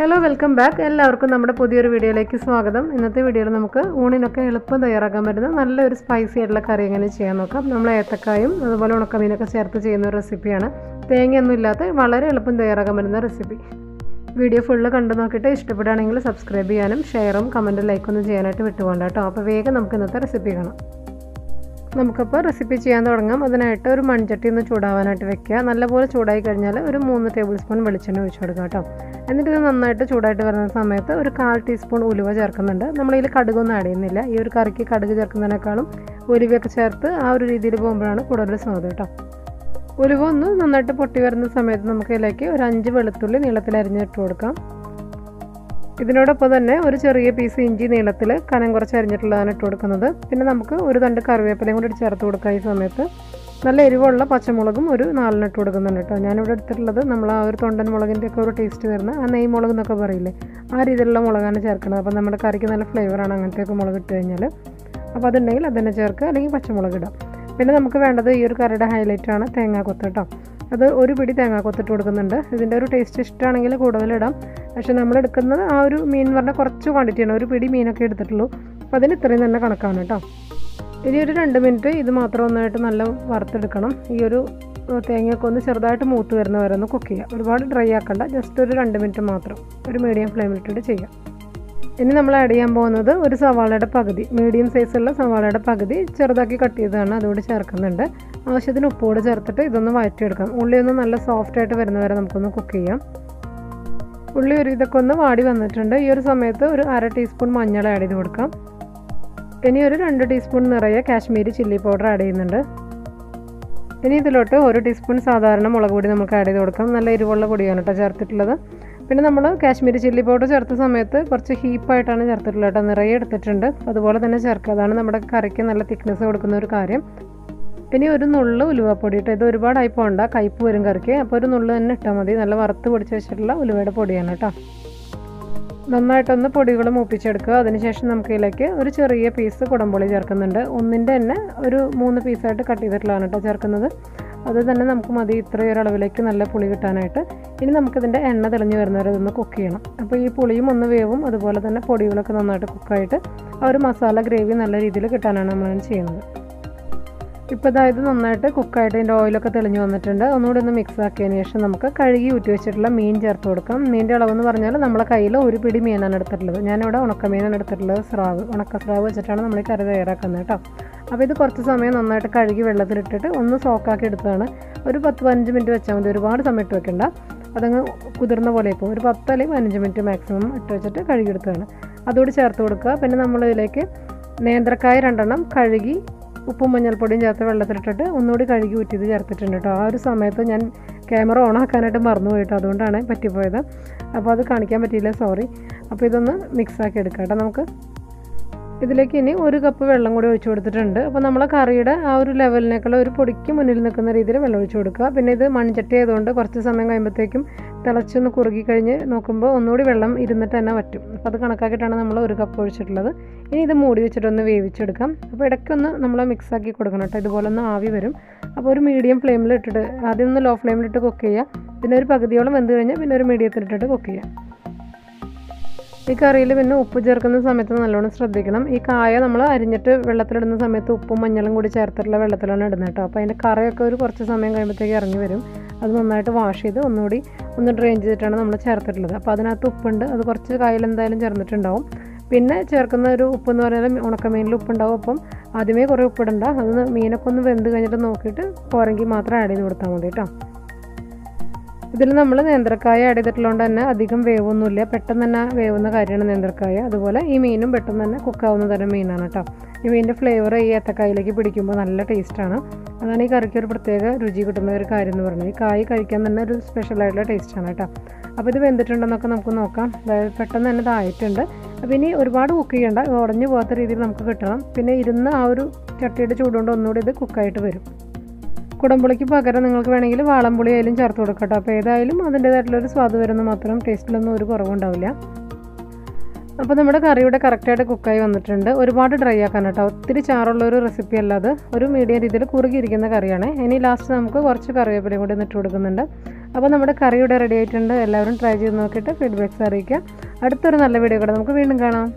Hello welcome back എല്ലാവർക്കും നമ്മുടെ പുതിയൊരു വീഡിയോയിലേക്ക് സ്വാഗതം. ഇന്നത്തെ വീഡിയോയിൽ നമുക്ക് ഊണിനൊക്കെ എളുപ്പം തയ്യാറാക്കാൻ പറ്റുന്ന നല്ലൊരു സ്പൈസി ആയിട്ടുള്ള കറി എങ്ങനെ ചെയ്യാൻ നോക്കാം. നമ്മൾ ഏത്തക്കായും അതുപോലെ ഉണക്കമീനൊക്കെ ചേർത്ത് ചെയ്യുന്ന ഒരു റെസിപ്പിയാണ് തേങ്ങയൊന്നും ഇല്ലാത്ത വളരെ എളുപ്പം തയ്യാറാക്കാൻ പറ്റുന്ന റെസിപ്പി വീഡിയോ ഫുള്ള് കണ്ടു നോക്കിയിട്ട് ഇഷ്ടപ്പെടുകയാണെങ്കിൽ സബ്സ്ക്രൈബ് ചെയ്യാനും ഷെയറും കമന്റും ലൈക്കൊന്നും ചെയ്യാനായിട്ട് വിട്ടുപോകണ്ട കേട്ടോ. അപ്പോൾ വേഗം നമുക്ക് ഇന്നത്തെ റെസിപ്പി കാണാം. നമുക്കപ്പോൾ റെസിപ്പി ചെയ്യാൻ തുടങ്ങാം. അതിനായിട്ട് ഒരു മൺചട്ടി ഒന്ന് ചൂടാവാനായിട്ട് വെക്കുക. നല്ലപോലെ ചൂടായി കഴിഞ്ഞാൽ ഒരു മൂന്ന് ടേബിൾ സ്പൂൺ വെളിച്ചെണ്ണ ഒഴിച്ചു കൊടുക്കുക കേട്ടോ. എന്നിട്ട് ഇത് നന്നായിട്ട് ചൂടായിട്ട് വരുന്ന സമയത്ത് ഒരു കാൽ ടീസ്പൂൺ ഉലുവ ചേർക്കുന്നുണ്ട്. നമ്മളിതിൽ കടുകൊന്നും ആഡ് ചെയ്യുന്നില്ല. ഈ ഒരു കറിക്ക് കടുക് ചേർക്കുന്നതിനേക്കാളും ഉലുവയൊക്കെ ചേർത്ത് ആ ഒരു രീതിയിൽ പോകുമ്പോഴാണ് കൂടുതൽ സ്വാദ് കേട്ടോ. ഉലുവ ഒന്ന് നന്നായിട്ട് പൊട്ടി വരുന്ന സമയത്ത് നമുക്ക് ഇതിലേക്ക് ഒരു അഞ്ച് വെളുത്തുള്ളി നീളത്തിൽ അരിഞ്ഞിട്ട് കൊടുക്കാം. ഇതിനോടൊപ്പം തന്നെ ഒരു ചെറിയ പീസ് ഇഞ്ചി നീളത്തിൽ കനം കുറച്ച് അരിഞ്ഞിട്ടുള്ളതാണ് ഇട്ട് കൊടുക്കുന്നത്. പിന്നെ നമുക്ക് ഒരു തണ്ട് കറിവേപ്പിലയും കൂടി ചേർത്ത് കൊടുക്കാം ഈ സമയത്ത്. നല്ല എരിവുള്ള പച്ചമുളകും ഒരു നാലിന് ഇട്ട് കൊടുക്കുന്നുണ്ട് കേട്ടോ. ഞാനിവിടെ എടുത്തിട്ടുള്ളത് നമ്മൾ ആ ഒരു തൊണ്ടൻ മുളകിന്റെ ഒക്കെ ഒരു ടേസ്റ്റ് വരുന്ന ആ നെയ് മുളക് എന്നൊക്കെ പറയില്ലേ? ആ രീതിയിലുള്ള മുളകാണ് ചേർക്കുന്നത്. അപ്പോൾ നമ്മുടെ കറിക്ക് നല്ല ഫ്ലേവറാണ് അങ്ങനത്തെയൊക്കെ മുളക് ഇട്ട് കഴിഞ്ഞാൽ അപ്പോൾ അതുണ്ടെങ്കിൽ അതന്നെ ചേർക്കുക അല്ലെങ്കിൽ പച്ചമുളക് ഇടാം. പിന്നെ നമുക്ക് വേണ്ടത് ഈ ഒരു കറിയുടെ ഹൈലൈറ്റാണ് തേങ്ങാക്കൊത്ത് കേട്ടോ. അത് ഒരു പിടി തേങ്ങ കൊത്തിട്ട് കൊടുക്കുന്നുണ്ട്. ഇതിന്റെ ഒരു ടേസ്റ്റ് ഇഷ്ടമാണെങ്കിൽ കൂടുതലിടാം പക്ഷേ നമ്മൾ എടുക്കുന്നത് ആ ഒരു മീൻ പറഞ്ഞാൽ കുറച്ച് ക്വാണ്ടിറ്റിയാണ് ഒരു പിടി മീനൊക്കെ എടുത്തിട്ടുള്ളൂ. അപ്പോൾ അതിന് ഇത്രയും തന്നെ കണക്കാണ് കേട്ടോ. ഇനി ഒരു രണ്ട് മിനിറ്റ് ഇത് മാത്രം ഒന്നായിട്ട് നല്ല വറുത്തെടുക്കണം. ഈ ഒരു തേങ്ങയൊക്കെ ഒന്ന് ചെറുതായിട്ട് മൂത്ത് വരുന്ന വരെ ഒന്ന് കുക്ക് ചെയ്യുക ഒരുപാട് ഡ്രൈ ആക്കണ്ട. ജസ്റ്റ് ഒരു രണ്ട് മിനിറ്റ് മാത്രം ഒരു മീഡിയം ഫ്ലെയിമിലിട്ടിട്ട് ചെയ്യാം. ഇനി നമ്മൾ ആഡ് ചെയ്യാൻ പോകുന്നത് ഒരു സവാളയുടെ പകുതി. മീഡിയം സൈസുള്ള സവാളയുടെ പകുതി ചെറുതാക്കി കട്ട് ചെയ്തതാണ്. അതുകൂടി ചേർക്കുന്നുണ്ട്. ആവശ്യത്തിന് ഉപ്പുകൂടെ ചേർത്തിട്ട് ഇതൊന്ന് വഴറ്റിയെടുക്കാം. ഉള്ളി ഒന്ന് നല്ല സോഫ്റ്റ് ആയിട്ട് വരുന്നവരെ നമുക്കൊന്ന് കുക്ക് ചെയ്യാം. ഉള്ളി ഒരു ഇതൊക്കെ ഒന്ന് വാടി വന്നിട്ടുണ്ട്. ഈ ഒരു സമയത്ത് ഒരു അര ടീസ്പൂൺ മഞ്ഞൾ ആഡ് ചെയ്ത് കൊടുക്കാം. ഇനി ഒരു രണ്ട് ടീസ്പൂൺ നിറയെ കാശ്മീരി ചില്ലി പൗഡർ ആഡ് ചെയ്യുന്നുണ്ട്. ഇനി ഇതിലോട്ട് ഒരു ടീസ്പൂൺ സാധാരണ മുളക് പൊടി നമുക്ക് ആഡ് ചെയ്ത് കൊടുക്കാം. നല്ല എരിവുള്ള പൊടിയാണ് കേട്ടോ ചേർത്തിട്ടുള്ളത്. പിന്നെ നമ്മൾ കാശ്മീരി ചില്ലി പൗഡർ ചേർത്ത സമയത്ത് കുറച്ച് ഹീപ്പായിട്ടാണ് ചേർത്തിട്ടുള്ളത് കേട്ടോ. നിറയെ എടുത്തിട്ടുണ്ട്. അതുപോലെ തന്നെ ചേർക്കുക. അതാണ് നമ്മുടെ കറിക്ക് നല്ല തിക്നെസ് കൊടുക്കുന്ന ഒരു കാര്യം. ഇനി ഒരു നുള്ളു ഉലുവപ്പൊടി ഇട്ട് ഇത് ഒരുപാടായി പോകണ്ട കയ്പ്പ് വരും കറിക്ക്. അപ്പോൾ ഒരു നുള്ളു തന്നെ ഇട്ടാൽ മതി. നല്ല വറുത്ത് പൊടിച്ച് വെച്ചിട്ടുള്ള ഉലുവയുടെ പൊടിയാണ് കേട്ടോ. നന്നായിട്ടൊന്ന് പൊടികൾ മൂപ്പിച്ചെടുക്കുക. അതിനുശേഷം നമുക്ക് ഇതിലേക്ക് ഒരു ചെറിയ പീസ് കുടംപുളി ചേർക്കുന്നുണ്ട്. ഒന്നിന്റെ തന്നെ ഒരു മൂന്ന് പീസായിട്ട് കട്ട് ചെയ്തിട്ടുള്ളതാണ് കേട്ടോ ചേർക്കുന്നത്. അത് തന്നെ നമുക്ക് മതി ഇത്രയൊരു അളവിലേക്ക് നല്ല പുളി കിട്ടാനായിട്ട്. ഇനി നമുക്കിതിന്റെ എണ്ണ തെളിഞ്ഞ് വരുന്നവരെ ഇതൊന്ന് കുക്ക് ചെയ്യണം. അപ്പോൾ ഈ പുളിയും ഒന്ന് വേവും. അതുപോലെ തന്നെ പൊടികളൊക്കെ നന്നായിട്ട് കുക്കായിട്ട് ആ ഒരു മസാല ഗ്രേവി നല്ല രീതിയിൽ കിട്ടാനാണ് നമ്മൾ ചെയ്യുന്നത്. ഇപ്പോൾ അതായത് നന്നായിട്ട് കുക്കായിട്ട് അതിന്റെ ഓയിലൊക്കെ തെളിഞ്ഞു വന്നിട്ടുണ്ട്. ഒന്നുകൂടി ഒന്ന് മിക്സ് ആക്കിയതിന് ശേഷം നമുക്ക് കഴുകി ഊറ്റി വെച്ചിട്ടുള്ള മീൻ ചേർത്ത് കൊടുക്കാം. മീനിന്റെ അളവെന്ന് പറഞ്ഞാൽ നമ്മളെ കയ്യിൽ ഒരു പിടി മീനാണ് എടുത്തിട്ടുള്ളത്. ഞാനിവിടെ ഉണക്കമീനാണ് എടുത്തിട്ടുള്ളത്. സ്രാവ് ഉണക്ക സ്രാവ് വെച്ചിട്ടാണ് നമ്മൾ ഈ കറി തയ്യാറാക്കുന്നത് കേട്ടോ. അപ്പോൾ ഇത് കുറച്ച് സമയം നന്നായിട്ട് കഴുകി വെള്ളത്തിലിട്ടിട്ട് ഒന്ന് സോക്കാക്കി എടുത്തതാണ്. ഒരു പത്ത് പതിനഞ്ച് മിനിറ്റ് വെച്ചാൽ മതി. ഒരുപാട് സമയം ഇട്ട് വെക്കണ്ട. അതങ്ങ് കുതിർന്ന പോലെ ഇപ്പോൾ ഒരു പത്ത് അല്ലെങ്കിൽ പതിനഞ്ച് മിനിറ്റ് മാക്സിമം ഇട്ട് വെച്ചിട്ട് കഴുകി കഴുകിയെടുത്തതാണ് അതുകൂടി ചേർത്ത് കൊടുക്കുക. പിന്നെ നമ്മളിതിലേക്ക് നേന്ത്രക്കായ രണ്ടെണ്ണം കഴുകി ഉപ്പും മഞ്ഞൾപ്പൊടിയും ചേർത്ത് വെള്ളത്തിലിട്ടിട്ട് ഒന്നുകൂടി കഴുകി ഊറ്റിയത് ചേർത്തിട്ടുണ്ട് കേട്ടോ. ആ ഒരു സമയത്ത് ഞാൻ ക്യാമറ ഓൺ ആക്കാനായിട്ട് മറന്നു പോയിട്ടോ അതുകൊണ്ടാണ് പറ്റിപ്പോയത്. അപ്പോൾ അത് കാണിക്കാൻ പറ്റിയില്ല. സോറി. അപ്പോൾ ഇതൊന്ന് മിക്സാക്കി എടുക്കാം കേട്ടോ നമുക്ക്. ഇതിലേക്ക് ഇനി ഒരു കപ്പ് വെള്ളം കൂടി ഒഴിച്ചു കൊടുത്തിട്ടുണ്ട്. അപ്പോൾ നമ്മൾ കറിയുടെ ആ ഒരു ലെവലിനേക്കാൾ ഒരു പൊടിക്ക് മുന്നിൽ നിൽക്കുന്ന രീതിയിൽ വെള്ളം ഒഴിച്ചു കൊടുക്കുക. പിന്നെ ഇത് മൺചട്ടി ആയതുകൊണ്ട് കുറച്ച് സമയം കഴിയുമ്പോഴത്തേക്കും തിളച്ചൊന്ന് കുറുകി കഴിഞ്ഞ് നോക്കുമ്പോൾ ഒന്നുകൂടി വെള്ളം ഇരുന്നിട്ട് തന്നെ പറ്റും അപ്പോൾ അത് കണക്കാക്കിയിട്ടാണ് നമ്മൾ ഒരു കപ്പ് ഒഴിച്ചിട്ടുള്ളത്. ഇനി ഇത് മൂടി വെച്ചിട്ടൊന്ന് വേവിച്ചെടുക്കാം. അപ്പോൾ ഇടയ്ക്കൊന്ന് നമ്മൾ മിക്സ് ആക്കി കൊടുക്കണം കേട്ടോ. ഇതുപോലെ ഒന്ന് ആവി വരും. അപ്പോൾ ഒരു മീഡിയം ഫ്ലെയിമിൽ ഇട്ടിട്ട് ആദ്യം ഒന്ന് ലോ ഫ്ലെയിമിലിട്ട് കുക്ക് ചെയ്യുക. പിന്നെ ഒരു പകുതിയോളം വെന്ത് കഴിഞ്ഞാൽ പിന്നെ ഒരു മീഡിയത്തിലിട്ടിട്ട് കുക്ക് ചെയ്യാം ഈ കറിയിൽ പിന്നെ ഉപ്പ് ചേർക്കുന്ന സമയത്ത് നല്ലോണം ശ്രദ്ധിക്കണം. ഈ കായ നമ്മൾ അരിഞ്ഞിട്ട് വെള്ളത്തിലിടുന്ന സമയത്ത് ഉപ്പും മഞ്ഞളും കൂടി ചേർത്തിട്ടുള്ള വെള്ളത്തിലാണ് ഇടുന്നത് കേട്ടോ. അപ്പോൾ അതിന്റെ കറിയൊക്കെ ഒരു കുറച്ച് സമയം കഴിയുമ്പോഴത്തേക്ക് ഇറങ്ങി വരും. അത് നന്നായിട്ട് വാഷ് ചെയ്ത് ഒന്നുകൂടി ഒന്ന് ഡ്രെയിൻ ചെയ്തിട്ടാണ് നമ്മൾ ചേർത്തിട്ടുള്ളത്. അപ്പോൾ അതിനകത്ത് ഉപ്പുണ്ട്. അത് കുറച്ച് കായൽ എന്തായാലും ചേർന്നിട്ടുണ്ടാവും. പിന്നെ ചേർക്കുന്ന ഒരു ഉപ്പ് എന്ന് പറഞ്ഞാൽ ഉണക്കമീനിൽ ഉപ്പുണ്ടാവും. അപ്പം ആദ്യമേ കുറേ ഉപ്പിടണ്ട. അത് മീനൊക്കെ ഒന്ന് വെന്ത് കഴിഞ്ഞിട്ട് നോക്കിയിട്ട് പോരെങ്കിൽ മാത്രം ആഡ് ചെയ്ത് കൊടുത്താൽ മതി കേട്ടോ. ഇതിൽ നമ്മൾ നേന്ത്രക്കായ ആഡ് ചെയ്തിട്ടുള്ളതുകൊണ്ട് തന്നെ അധികം വേവൊന്നുമില്ല. പെട്ടെന്ന് തന്നെ വേവുന്ന കാര്യമാണ് നേന്ത്രക്കായ. അതുപോലെ ഈ മീനും പെട്ടെന്ന് തന്നെ കുക്കാവുന്ന തരം മീനാണ് കേട്ടോ. ഈ മീനിന്റെ ഫ്ലേവർ ഈ ഏത്തക്കായിലേക്ക് പിടിക്കുമ്പോൾ നല്ല ടേസ്റ്റാണ് അതാണ് ഈ കറിക്ക് ഒരു പ്രത്യേക രുചി കിട്ടുന്ന ഒരു കാര്യം എന്ന് പറയുന്നത്. ഈ കായ് കഴിക്കാൻ തന്നെ ഒരു സ്പെഷ്യൽ ആയിട്ടുള്ള ടേസ്റ്റാണ് കേട്ടോ. അപ്പോൾ ഇത് വെന്തിട്ടുണ്ടെന്നൊക്കെ നമുക്ക് നോക്കാം. അതായത് പെട്ടെന്ന് തന്നെ ഇതായിട്ടുണ്ട്. അപ്പോൾ ഇനി ഒരുപാട് കുക്ക് ചെയ്യേണ്ട. ഉടഞ്ഞു പോകാത്ത രീതിയിൽ നമുക്ക് കിട്ടണം. പിന്നെ ഇരുന്ന് ആ ഒരു ചട്ടിയുടെ ചൂടുകൊണ്ട് ഒന്നുകൂടി ഇത് കുക്കായിട്ട് വരും. കുടംപുളിക്ക് പകരം നിങ്ങൾക്ക് വേണമെങ്കിൽ വാളംപുളി ആയാലും ചേർത്ത് കൊടുക്കട്ടോ. അപ്പോൾ ഏതായാലും അതിന്റേതായിട്ടുള്ളൊരു സ്വാദ് വരുന്ന മാത്രം ടേസ്റ്റിലൊന്നും ഒരു കുറവുണ്ടാവില്ല. അപ്പോൾ നമ്മുടെ കറി ഇവിടെ കറക്റ്റായിട്ട് കുക്കായി വന്നിട്ടുണ്ട്. ഒരുപാട് ഡ്രൈ ആക്കാൻ കേട്ടോ. ഒത്തിരി ചാറുള്ള ഒരു റെസിപ്പി അല്ലാതെ ഒരു മീഡിയം രീതിയിൽ കുറുകിയിരിക്കുന്ന കറിയാണ്. ഇനി ലാസ്റ്റ് നമുക്ക് കുറച്ച് കറിവേപ്പിലയും കൂടി ഇട്ട് കൊടുക്കുന്നുണ്ട്. അപ്പോൾ നമ്മുടെ കറി ഇവിടെ റെഡി ആയിട്ടുണ്ട്. എല്ലാവരും ട്രൈ ചെയ്ത് നോക്കിയിട്ട് ഫീഡ്ബാക്ക്സ് അറിയിക്കുക. അടുത്തൊരു നല്ല വീഡിയോ കൂടെ നമുക്ക് വീണ്ടും കാണാം.